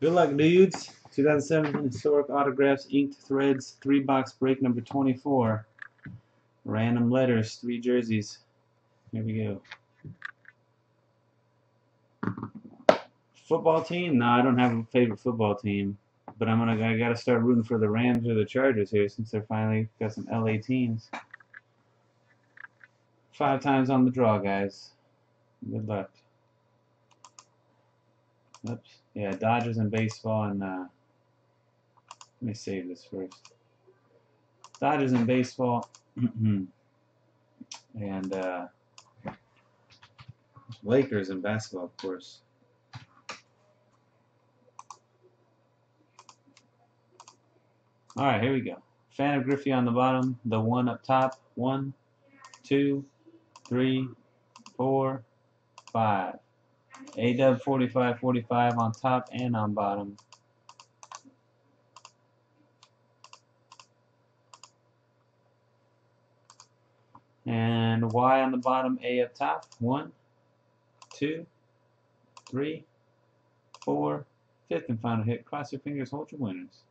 Good luck, dudes. 2007 Historic Autographs, Inked Threads, 3 box break number 24. Random letters, 3 jerseys. Here we go. Football team? No, I don't have a favorite football team. But I'm gonna I gotta start rooting for the Rams or the Chargers here since they're finally got some LA teams. Five times on the draw, guys. Good luck. Oops. Yeah, Dodgers and baseball and uh, let me save this first. Dodgers and baseball and uh, Lakers and basketball, of course. All right, here we go. Fan of Griffey on the bottom, the one up top. One, two, three, four, five. A-Dub 45, 45 on top and on bottom. And Y on the bottom, A up top. One, two, three, four, fifth and final hit. Cross your fingers, hold your winners.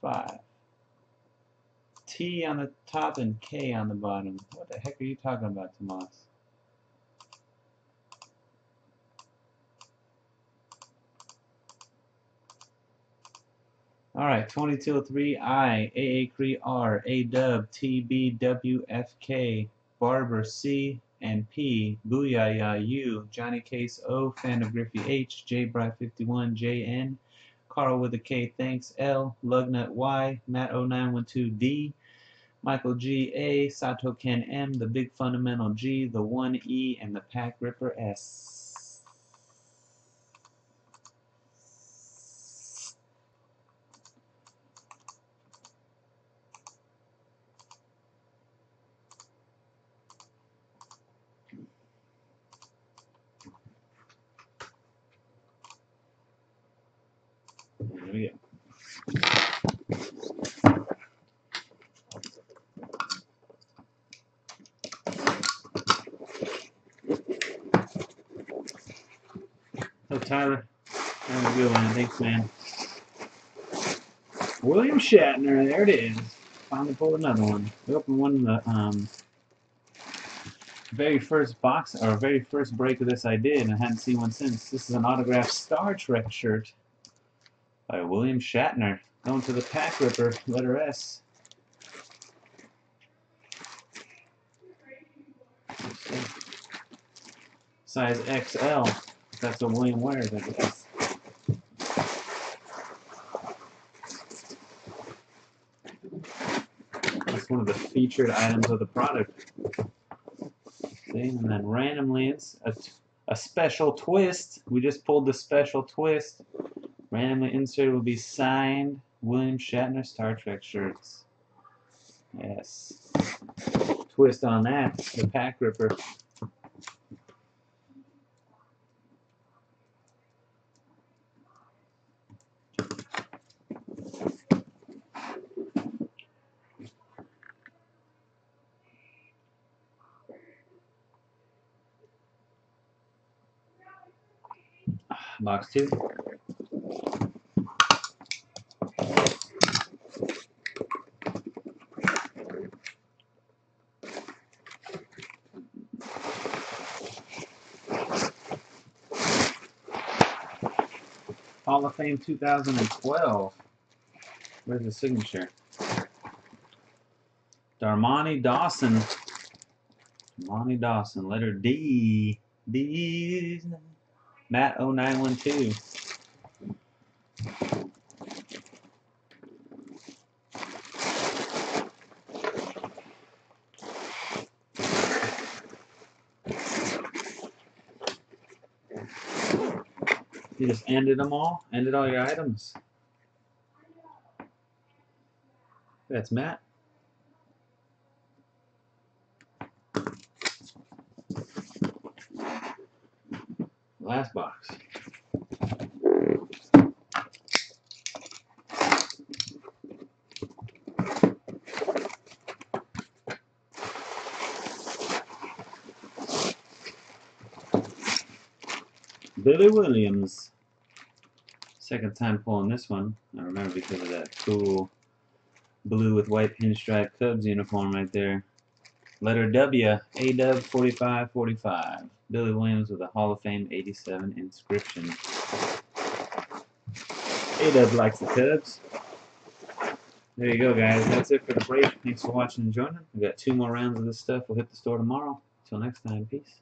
Five. T on the top and K on the bottom. What the heck are you talking about, Tomas? All right, 2203 I, AA Cree R, A Dub, T B W F K, Barber C and P, Booyah U, Johnny Case O, Fan of Griffey H, J Bry 51 J N, Carl with a K, thanks L, Lugnut Y, Matt 0912 D, Michael G A, Sato Ken M, the Big Fundamental G, the 1 E, and the Pack Ripper S. Go. Oh, Tyler. Have a good one. Thanks, man. William Shatner. There it is. Finally pulled another one. We opened one of the um, very first box, or very first break of this I did, and I hadn't seen one since. This is an autographed Star Trek shirt by William Shatner. Going to the Pack Ripper, letter S. Size XL. That's what William wears, I guess. That's one of the featured items of the product. See, and then randomly it's a, a special twist. We just pulled the special twist. Randomly inserted will be signed William Shatner Star Trek shirts. Yes. Twist on that, the Pack Ripper. Ah, box two. Hall of Fame 2012. Where's the signature? Dermontti Dawson. Dermontti Dawson, letter D. D. Matt0912. You just ended them all? Ended all your items? That's Matt. Last box. Billy Williams. Second time pulling this one. I remember because of that cool blue with white pinstripe Cubs uniform right there. Letter W, A-Dub 4545. Billy Williams with a Hall of Fame 87 inscription. A-Dub likes the Cubs. There you go, guys. That's it for the break. Thanks for watching and joining. We've got two more rounds of this stuff. We'll hit the store tomorrow. Until next time, peace.